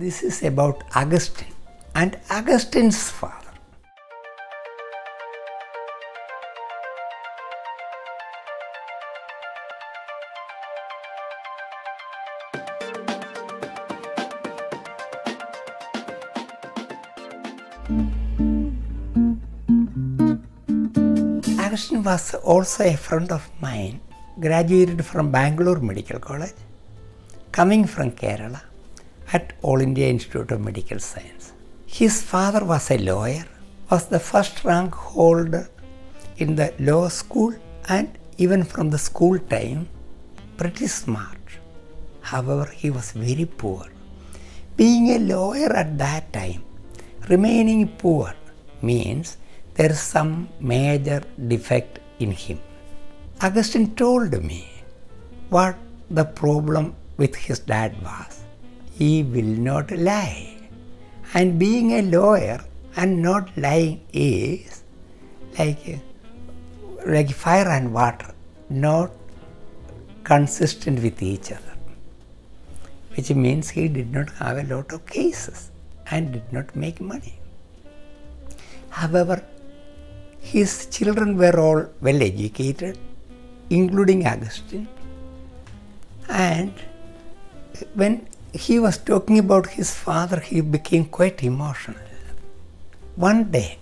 This is about Augustine and Augustine's father. Augustine was also a friend of mine, graduated from Bangalore Medical College, coming from Kerala at All India Institute of Medical Science. His father was a lawyer, was the first rank holder in the law school, and even from the school time, pretty smart. However, he was very poor. Being a lawyer at that time, remaining poor means there is some major defect in him. Augustine told me what the problem with his dad was. He will not lie. And being a lawyer and not lying is like, like fire and water, not consistent with each other. Which means he did not have a lot of cases and did not make money. However, his children were all well educated, including Augustine. And when he was talking about his father, he became quite emotional. One day,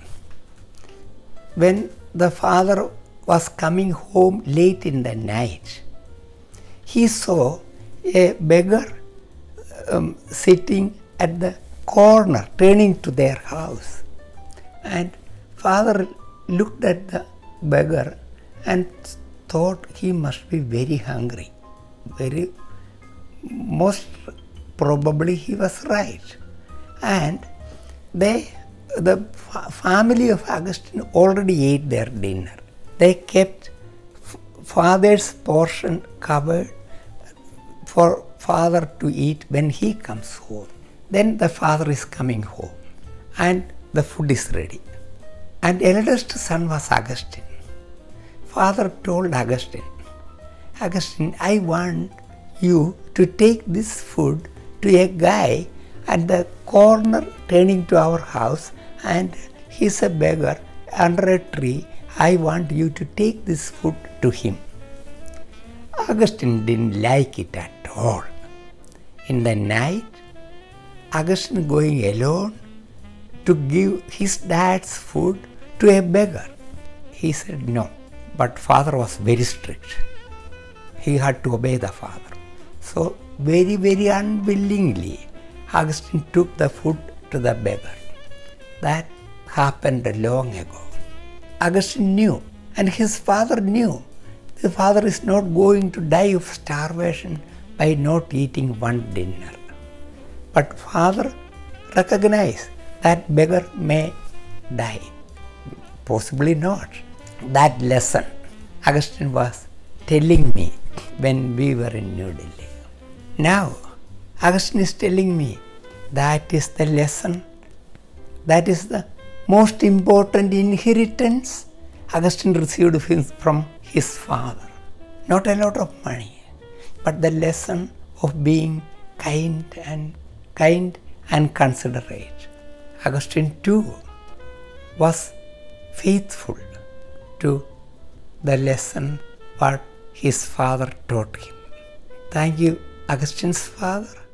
when the father was coming home late in the night, he saw a beggar um, sitting at the corner, turning to their house. And father looked at the beggar and thought he must be very hungry. Very most probably he was right. And they the family of Augustine already ate their dinner. They kept father's portion covered for father to eat when he comes home. Then the father is coming home and the food is ready. And eldest son was Augustine. Father told Augustine, Augustine, I want you to take this food to a guy at the corner turning to our house and he's a beggar under a tree. I want you to take this food to him. Augustine didn't like it at all. In the night, Augustine going alone to give his dad's food to a beggar. He said no. But father was very strict. He had to obey the father. So very, very unwillingly, Augustine took the food to the beggar. That happened long ago. Augustine knew, and his father knew, the father is not going to die of starvation by not eating one dinner. But father recognized that beggar may die. Possibly not. That lesson Augustine was telling me when we were in New Delhi. Now, Augustine is telling me that is the lesson, that is the most important inheritance Augustine received from his father. Not a lot of money, but the lesson of being kind and kind and considerate. Augustine too was faithful to the lesson what his father taught him. Thank you, Augustine's father.